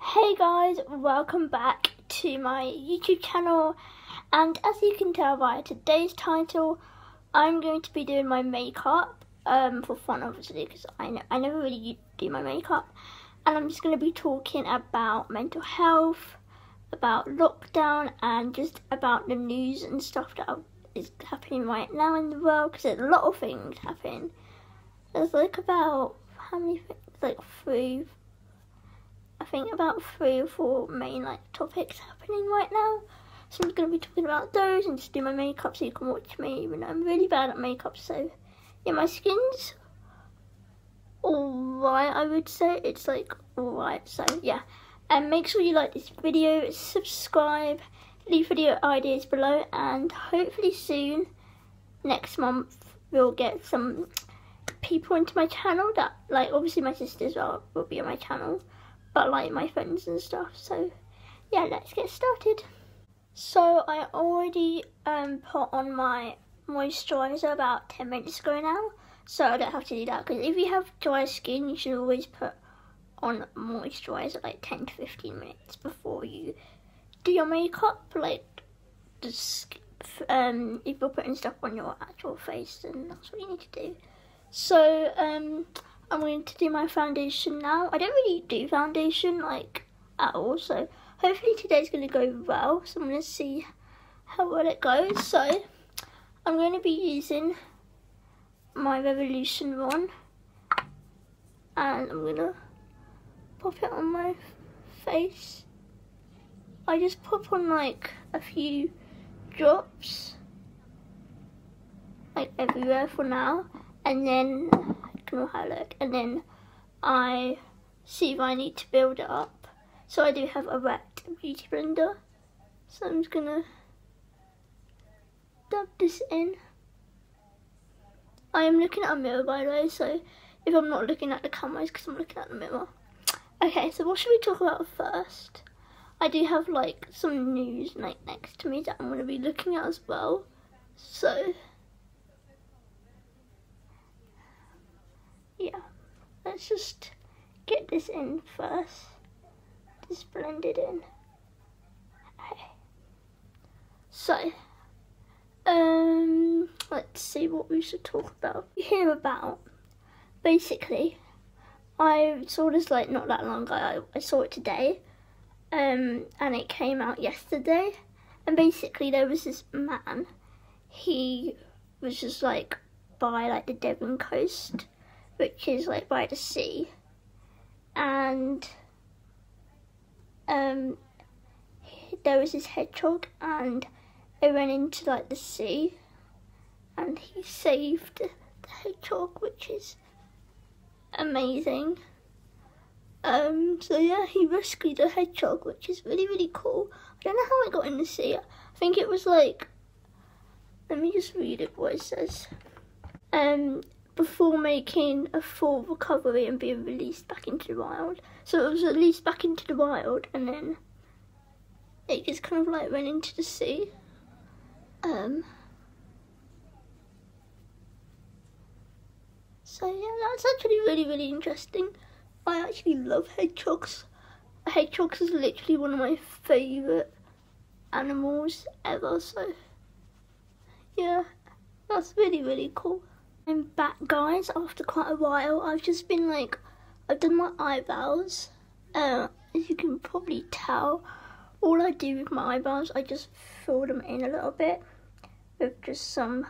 Hey guys, welcome back to my YouTube channel and as you can tell by today's title I'm going to be doing my makeup um, for fun obviously because I, I never really do my makeup and I'm just going to be talking about mental health, about lockdown and just about the news and stuff that is happening right now in the world because there's a lot of things happening. There's like about, how many things, like three, I think about three or four main like topics happening right now. So I'm going to be talking about those and just do my makeup so you can watch me even though I'm really bad at makeup. So yeah my skin's alright I would say. It's like alright. So yeah. And make sure you like this video subscribe leave video ideas below and hopefully soon next month we'll get some people into my channel that like obviously my sisters are will be on my channel but like my friends and stuff so yeah let's get started. So I already um put on my moisturizer about 10 minutes ago now so I don't have to do that because if you have dry skin you should always put on moisturizer like 10 to 15 minutes before you do your makeup like just um if you're putting stuff on your actual face then that's what you need to do. So um, I'm going to do my foundation now. I don't really do foundation like at all, so hopefully today's going to go well. So I'm going to see how well it goes. So I'm going to be using my Revolution one, and I'm going to pop it on my face. I just pop on like a few drops like everywhere for now and then how look and then I see if I need to build it up. So I do have a wet beauty blender. So I'm just gonna dab this in. I am looking at a mirror by the way so if I'm not looking at the camera it's because I'm looking at the mirror. Okay so what should we talk about first? I do have like some news like next to me that I'm to be looking at as well. So yeah, let's just get this in first. Just blend it in. Okay. So, um, let's see what we should talk about. Hear about, basically, I saw this like not that long ago. I, I saw it today, um, and it came out yesterday. And basically, there was this man. He was just like by like the Devon coast which is like by the sea, and um, there was this hedgehog, and it went into like the sea, and he saved the hedgehog, which is amazing. Um, so yeah, he rescued the hedgehog, which is really really cool. I don't know how it got in the sea. I think it was like, let me just read it what it says. Um, before making a full recovery and being released back into the wild. So it was released back into the wild and then it just kind of like went into the sea. Um, so yeah, that's actually really, really interesting. I actually love hedgehogs. Hedgehogs is literally one of my favourite animals ever, so yeah, that's really, really cool. I'm back guys after quite a while. I've just been like, I've done my eyebrows. Uh, as you can probably tell, all I do with my eyebrows, I just fill them in a little bit with just some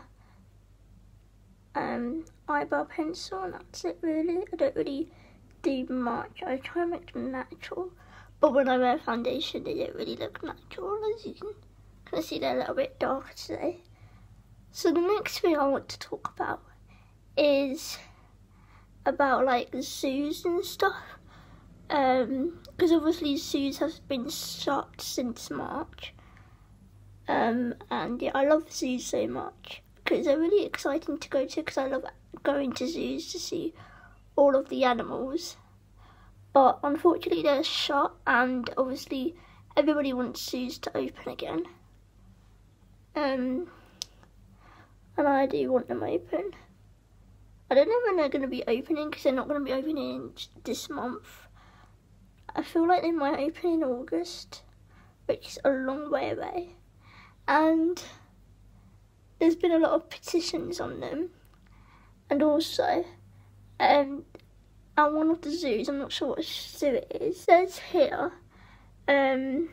um, eyebrow pencil and that's it really. I don't really do much. I try and make them natural. But when I wear foundation, they don't really look natural as you can of see they're a little bit darker today. So the next thing I want to talk about is about like zoos and stuff. Um, because obviously zoos have been shut since March. Um, and yeah, I love zoos so much because they're really exciting to go to because I love going to zoos to see all of the animals. But unfortunately, they're shut, and obviously, everybody wants zoos to open again. Um, and I do want them open. I don't know when they're going to be opening because they're not going to be opening this month. I feel like they might open in August, which is a long way away. And there's been a lot of petitions on them. And also, um, at one of the zoos, I'm not sure what zoo it is, says here, um,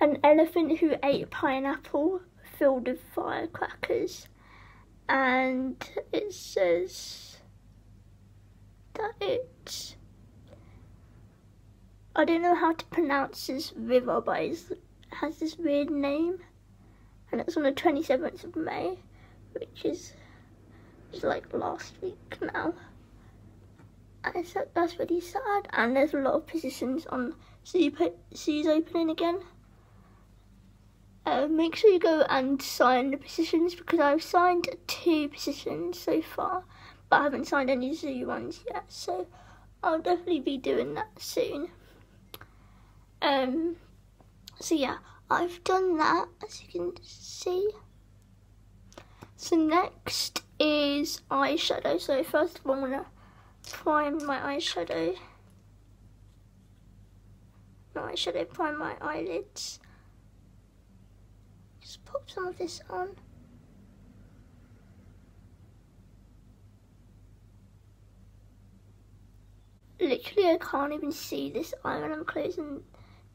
an elephant who ate pineapple filled with firecrackers. And it says that it's. I don't know how to pronounce this river, but it has this weird name. And it's on the 27th of May, which is, is like last week now. And so that's really sad. And there's a lot of positions on seas opening again. Make sure you go and sign the positions because I've signed two positions so far, but I haven't signed any zoo ones yet. So I'll definitely be doing that soon. Um. So yeah, I've done that as you can see. So next is eyeshadow. So first of all, I'm gonna prime my eyeshadow. My eyeshadow, prime my eyelids just pop some of this on. Literally, I can't even see this eye when I'm closing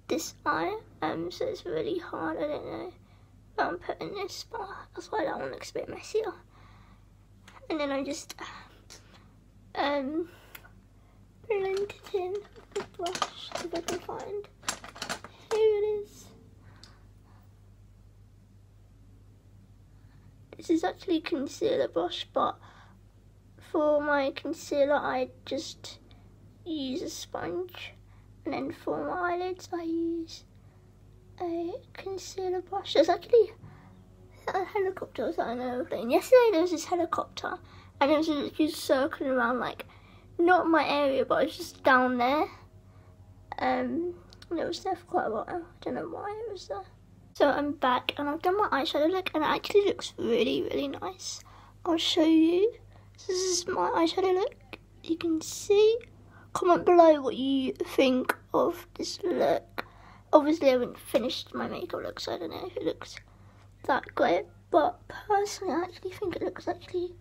this eye, um, so it's really hard. I don't know where I'm putting this, but that's why that one looks a bit messier. And then I just um blend it in with the brush if I can find. Here it is. This is actually concealer brush, but for my concealer I just use a sponge. And then for my eyelids I use a concealer brush. There's actually a helicopter that I know of. Yesterday there was this helicopter and it was just circling around like not my area but it was just down there. Um and it was there for quite a while. I don't know why it was there. So I'm back and I've done my eyeshadow look and it actually looks really, really nice. I'll show you. This is my eyeshadow look. You can see. Comment below what you think of this look. Obviously I haven't finished my makeup look so I don't know if it looks that great. But personally I actually think it looks actually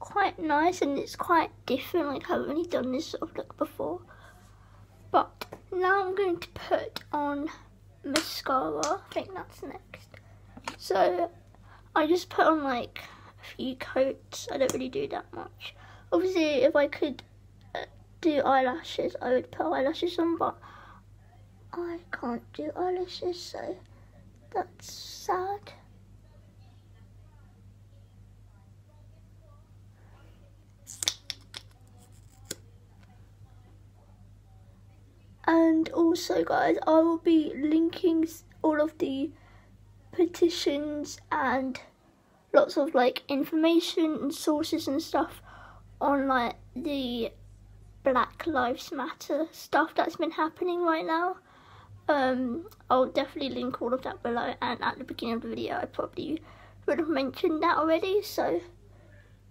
quite nice and it's quite different. Like I haven't really done this sort of look before. But now I'm going to put on mascara. I think that's next. So I just put on like a few coats. I don't really do that much. Obviously, if I could uh, do eyelashes, I would put eyelashes on, but I can't do eyelashes, so that's sad. and also guys I will be linking all of the petitions and lots of like information and sources and stuff on like the Black Lives Matter stuff that's been happening right now. Um, I'll definitely link all of that below and at the beginning of the video I probably would have mentioned that already so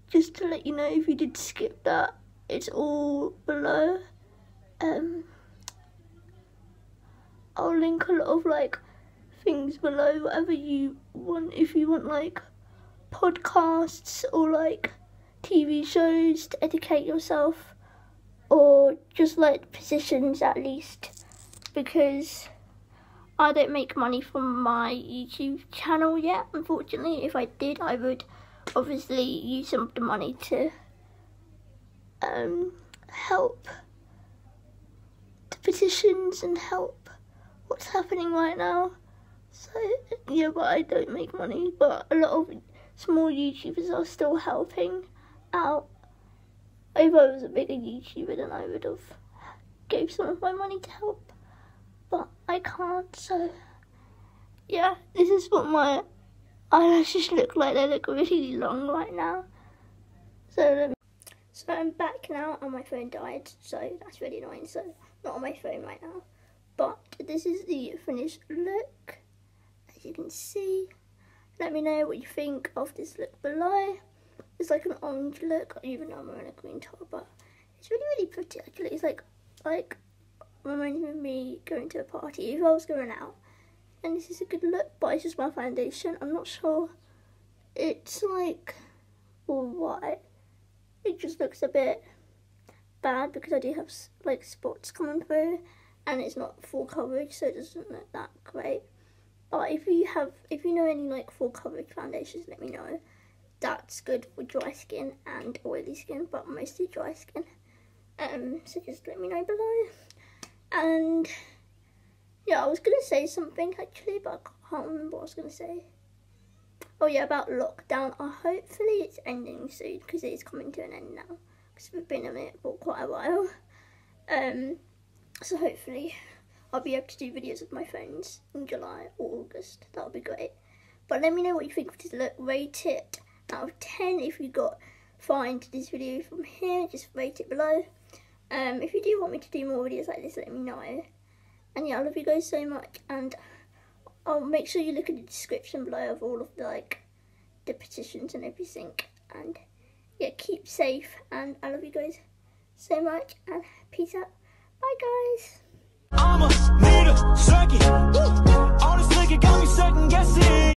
just to let you know if you did skip that it's all below. Um, I'll link a lot of like things below, whatever you want. If you want like podcasts or like TV shows to educate yourself, or just like positions at least, because I don't make money from my YouTube channel yet. Unfortunately, if I did, I would obviously use some of the money to um, help the petitions and help what's happening right now. So, yeah, but I don't make money, but a lot of small YouTubers are still helping out. If I was a bigger YouTuber, then I would have gave some of my money to help, but I can't, so yeah, this is what my eyelashes look like. They look really long right now. So, so I'm back now and my phone died, so that's really annoying. So, not on my phone right now. But this is the finished look, as you can see. Let me know what you think of this look below. It's like an orange look, even though I'm wearing a green top, but it's really, really pretty actually. It's like like reminding me going to a party if I was going out. And this is a good look, but it's just my foundation. I'm not sure. It's like white. It just looks a bit bad because I do have like spots coming through and it's not full coverage so it doesn't look that great. But if you have if you know any like full coverage foundations let me know. That's good for dry skin and oily skin but mostly dry skin. Um so just let me know below. And yeah I was gonna say something actually but I can't remember what I was gonna say. Oh yeah about lockdown. Uh, hopefully it's ending soon because it is coming to an end now because we've been in it for quite a while. Um so hopefully I'll be able to do videos with my friends in July or August. That'll be great. But let me know what you think of this look. Rate it out of 10 if you got find this video from here. Just rate it below. Um, if you do want me to do more videos like this, let me know. And yeah, I love you guys so much. And I'll make sure you look at the description below of all of the like the petitions and everything. And yeah, keep safe. And I love you guys so much. And peace out. Bye, guys. I'm a second. All this got me second guessing.